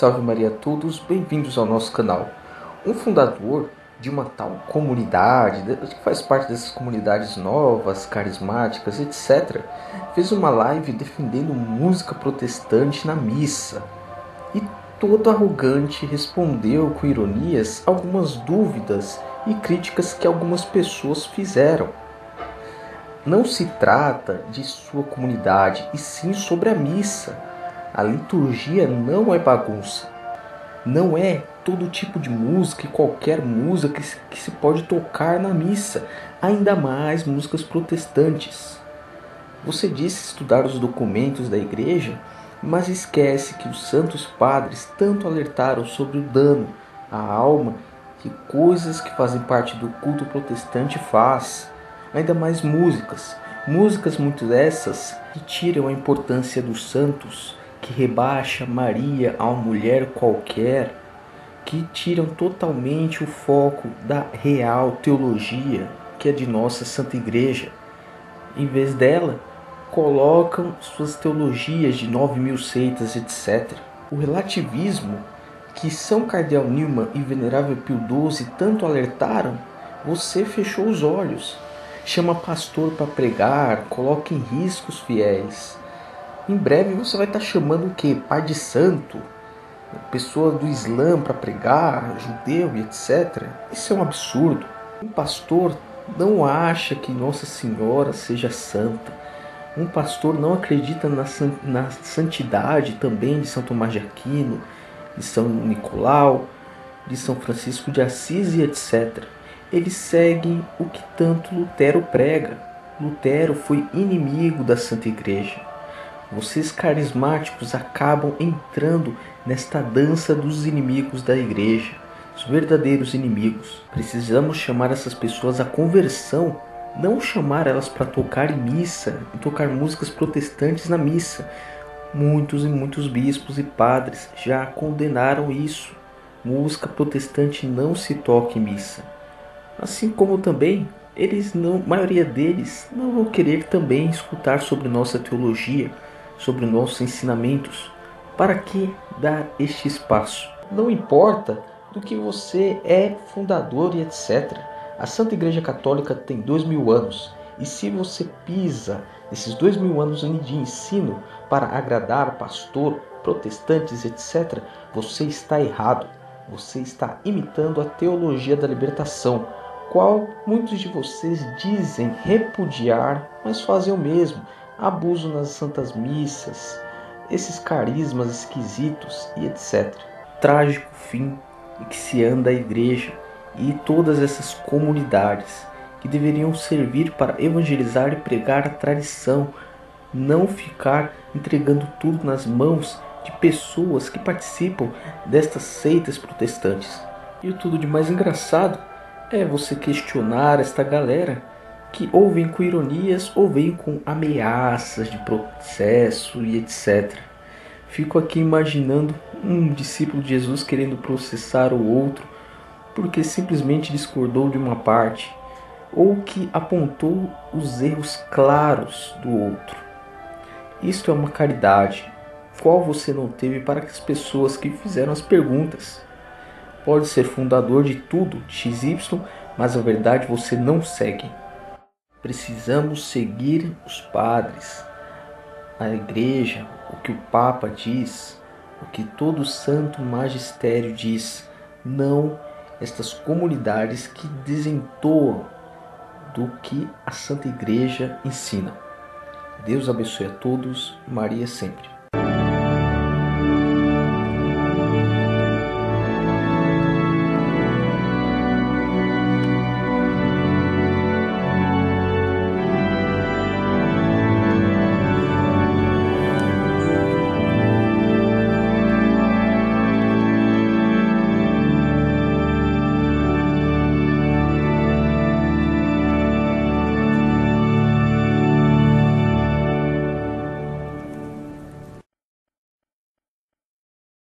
Salve Maria a todos, bem-vindos ao nosso canal. Um fundador de uma tal comunidade, que faz parte dessas comunidades novas, carismáticas, etc., fez uma live defendendo música protestante na missa. E todo arrogante respondeu com ironias algumas dúvidas e críticas que algumas pessoas fizeram. Não se trata de sua comunidade, e sim sobre a missa. A liturgia não é bagunça. Não é todo tipo de música e qualquer música que se pode tocar na missa, ainda mais músicas protestantes. Você disse estudar os documentos da igreja, mas esquece que os santos padres tanto alertaram sobre o dano à alma que coisas que fazem parte do culto protestante faz ainda mais músicas. Músicas muito dessas que tiram a importância dos santos, que rebaixa Maria a uma mulher qualquer, que tiram totalmente o foco da real teologia, que é de nossa Santa Igreja. Em vez dela, colocam suas teologias de nove mil seitas, etc. O relativismo que São Cardeal Newman e Venerável Pio XII tanto alertaram, você fechou os olhos chama pastor para pregar, coloca em risco os fiéis. Em breve você vai estar tá chamando o que? Pai de santo, pessoa do Islã para pregar, judeu e etc. Isso é um absurdo. Um pastor não acha que Nossa Senhora seja santa. Um pastor não acredita na, na santidade também de São Tomás de Aquino, de São Nicolau, de São Francisco de Assis e etc eles seguem o que tanto Lutero prega. Lutero foi inimigo da Santa Igreja. Vocês carismáticos acabam entrando nesta dança dos inimigos da Igreja, os verdadeiros inimigos. Precisamos chamar essas pessoas à conversão, não chamar elas para tocar em missa, e tocar músicas protestantes na missa. Muitos e muitos bispos e padres já condenaram isso. Música protestante não se toca em missa. Assim como também eles não, a maioria deles não vão querer também escutar sobre nossa teologia, sobre nossos ensinamentos. Para que dar este espaço? Não importa do que você é fundador e etc. A Santa Igreja Católica tem dois mil anos e se você pisa esses dois mil anos de ensino para agradar pastor, protestantes, etc., você está errado. Você está imitando a teologia da libertação, qual muitos de vocês dizem repudiar, mas fazem o mesmo, abuso nas santas missas, esses carismas esquisitos e etc. Trágico fim em que se anda a igreja e todas essas comunidades que deveriam servir para evangelizar e pregar a tradição, não ficar entregando tudo nas mãos de pessoas que participam destas seitas protestantes. E o tudo de mais engraçado é você questionar esta galera que ou vem com ironias ou vem com ameaças de processo e etc. Fico aqui imaginando um discípulo de Jesus querendo processar o outro porque simplesmente discordou de uma parte ou que apontou os erros claros do outro. Isto é uma caridade. Qual você não teve para as pessoas que fizeram as perguntas? Pode ser fundador de tudo, XY, mas a verdade você não segue. Precisamos seguir os padres, a igreja, o que o Papa diz, o que todo santo magistério diz, não estas comunidades que desentoam do que a Santa Igreja ensina. Deus abençoe a todos, Maria sempre.